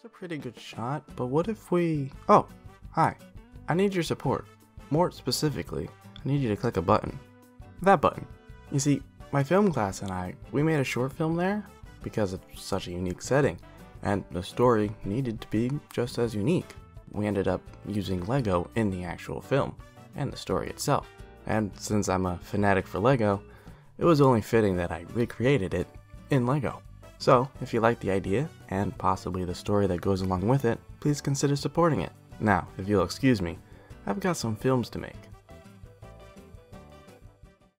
That's a pretty good shot, but what if we... Oh, hi. I need your support. More specifically, I need you to click a button. That button. You see, my film class and I, we made a short film there because of such a unique setting, and the story needed to be just as unique. We ended up using Lego in the actual film, and the story itself. And since I'm a fanatic for Lego, it was only fitting that I recreated it in Lego. So, if you like the idea, and possibly the story that goes along with it, please consider supporting it. Now, if you'll excuse me, I've got some films to make.